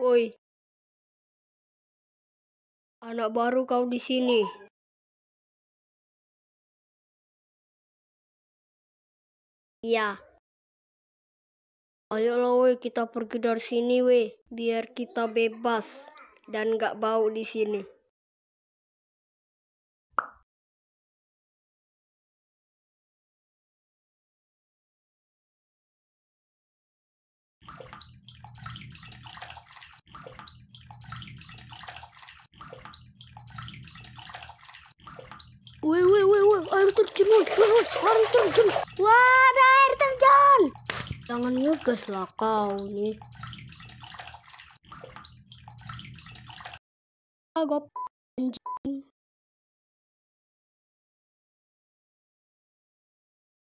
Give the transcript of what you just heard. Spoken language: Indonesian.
Woi, anak baru kau di sini. Iya. Ayo lo woi kita pergi dari sini woi, biar kita bebas dan gak bau di sini. Woi, woi, woi, woi, air terjun, woi, woi, air terjun. Wah, ada air. Jangan ngegas lah kau nih. Agop.